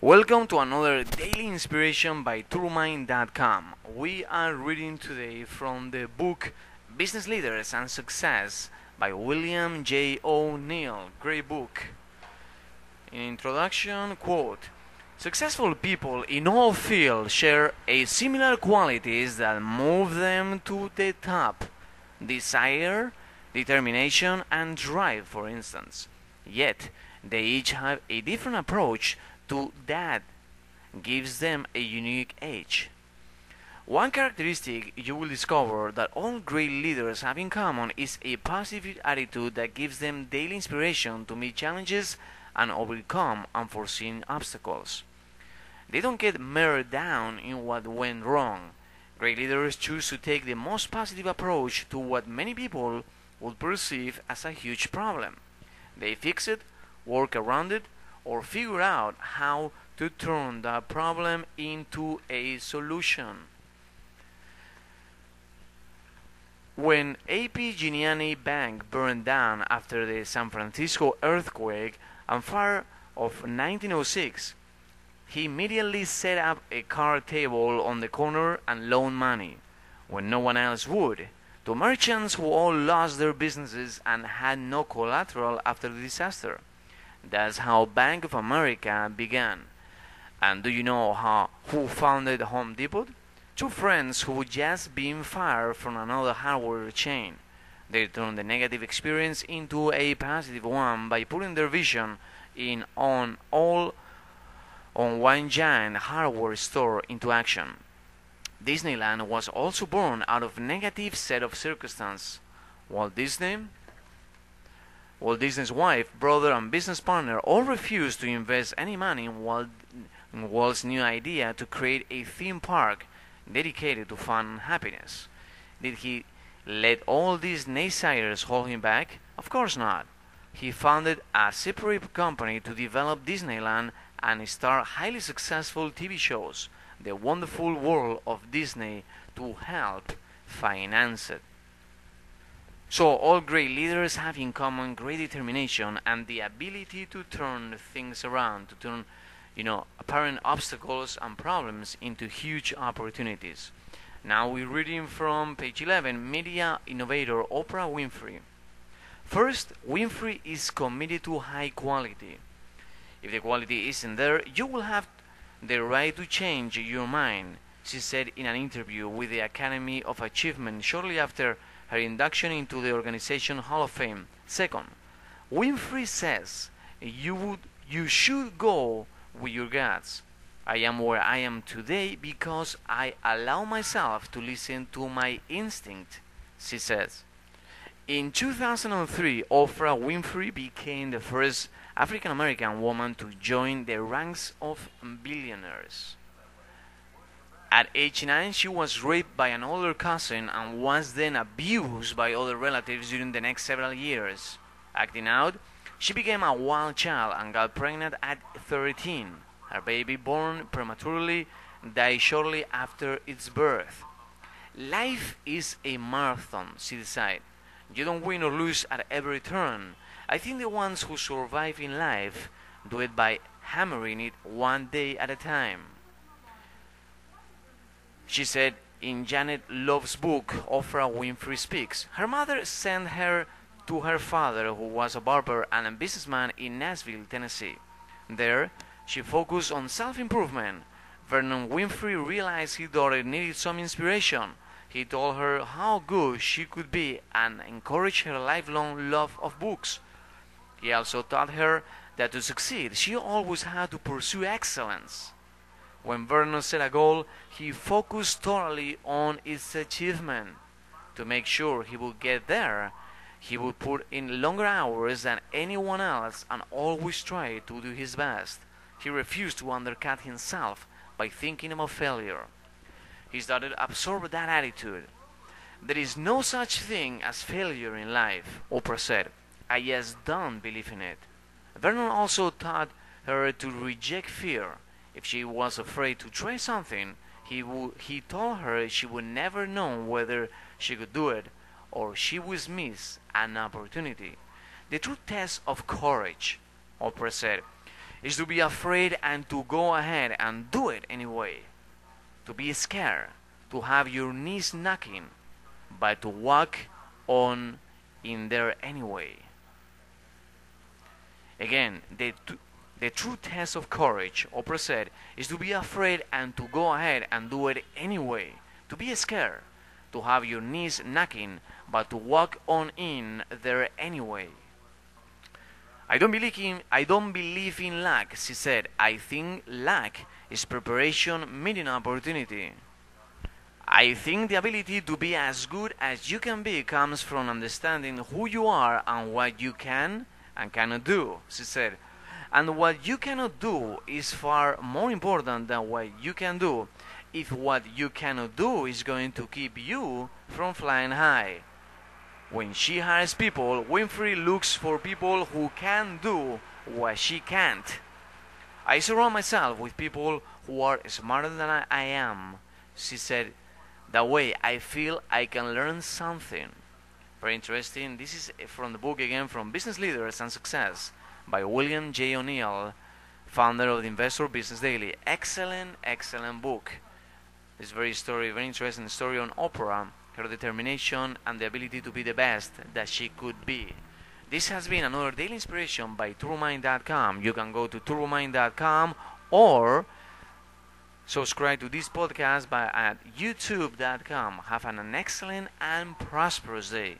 Welcome to another daily inspiration by TurboMind.com. We are reading today from the book Business Leaders and Success by William J. O'Neill. Great book. In introduction, quote Successful people in all fields share a similar qualities that move them to the top desire, determination, and drive, for instance. Yet, they each have a different approach to that gives them a unique edge. One characteristic you will discover that all great leaders have in common is a positive attitude that gives them daily inspiration to meet challenges and overcome unforeseen obstacles. They don't get mired down in what went wrong. Great leaders choose to take the most positive approach to what many people would perceive as a huge problem. They fix it, work around it, or figure out how to turn the problem into a solution. When AP Giannini Bank burned down after the San Francisco earthquake and fire of 1906, he immediately set up a card table on the corner and loaned money, when no one else would, to merchants who all lost their businesses and had no collateral after the disaster. That's how Bank of America began. And do you know how who founded Home Depot? Two friends who had just been fired from another hardware chain. They turned the negative experience into a positive one by putting their vision in on all on one giant hardware store into action. Disneyland was also born out of negative set of circumstances. Walt Disney Walt Disney's wife, brother, and business partner all refused to invest any money in, Walt, in Walt's new idea to create a theme park dedicated to fun and happiness. Did he let all these naysayers hold him back? Of course not. He founded a separate company to develop Disneyland and star highly successful TV shows, The Wonderful World of Disney, to help finance it. So all great leaders have in common great determination and the ability to turn things around, to turn, you know, apparent obstacles and problems into huge opportunities. Now we're reading from page 11, media innovator Oprah Winfrey. First, Winfrey is committed to high quality. If the quality isn't there, you will have the right to change your mind, she said in an interview with the Academy of Achievement shortly after her induction into the organization Hall of Fame. Second, Winfrey says you would you should go with your guts. I am where I am today because I allow myself to listen to my instinct, she says. In 2003, Oprah Winfrey became the first African American woman to join the ranks of billionaires. At age 9, she was raped by an older cousin and was then abused by other relatives during the next several years. Acting out, she became a wild child and got pregnant at 13. Her baby, born prematurely, died shortly after its birth. Life is a marathon, she decided. You don't win or lose at every turn. I think the ones who survive in life do it by hammering it one day at a time. She said in Janet Lowe's book, Oprah Winfrey Speaks, her mother sent her to her father, who was a barber and a businessman in Nashville, Tennessee. There, she focused on self improvement. Vernon Winfrey realized his daughter needed some inspiration. He told her how good she could be and encouraged her lifelong love of books. He also taught her that to succeed, she always had to pursue excellence. When Vernon set a goal, he focused totally on its achievement. To make sure he would get there, he would put in longer hours than anyone else and always try to do his best. He refused to undercut himself by thinking about failure. He started to absorb that attitude. There is no such thing as failure in life, Oprah said. I just don't believe in it. Vernon also taught her to reject fear. If she was afraid to try something, he, would, he told her she would never know whether she could do it or she would miss an opportunity. The true test of courage, Oprah said, is to be afraid and to go ahead and do it anyway. To be scared, to have your knees knocking, but to walk on in there anyway. Again, the, the true test of courage, Oprah said, is to be afraid and to go ahead and do it anyway. To be scared, to have your knees knocking, but to walk on in there anyway. I don't believe in I don't believe in luck, she said. I think luck is preparation meeting opportunity. I think the ability to be as good as you can be comes from understanding who you are and what you can and cannot do, she said. And what you cannot do is far more important than what you can do if what you cannot do is going to keep you from flying high. When she hires people, Winfrey looks for people who can do what she can't. I surround myself with people who are smarter than I, am, she said. That way I feel I can learn something. Very interesting. This is from the book again from Business Leaders and Success by William J. O'Neill, founder of the Investor Business Daily. Excellent, excellent book. This very story, very interesting story on Oprah, her determination and the ability to be the best that she could be. This has been another daily inspiration by TurboMind.com. You can go to TurboMind.com or subscribe to this podcast by at YouTube.com. Have an excellent and prosperous day.